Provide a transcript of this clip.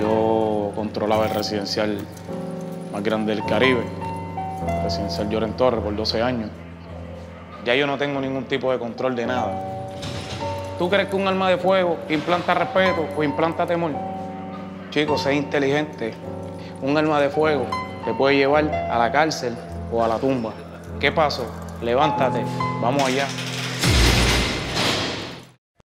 Yo controlaba el residencial más grande del Caribe, el residencial Lloren Torres, por 12 años. Ya yo no tengo ningún tipo de control de nada. ¿Tú crees que un arma de fuego implanta respeto o implanta temor? Chicos, sé inteligente. Un arma de fuego te puede llevar a la cárcel o a la tumba. ¿Qué pasó? Levántate, vamos allá.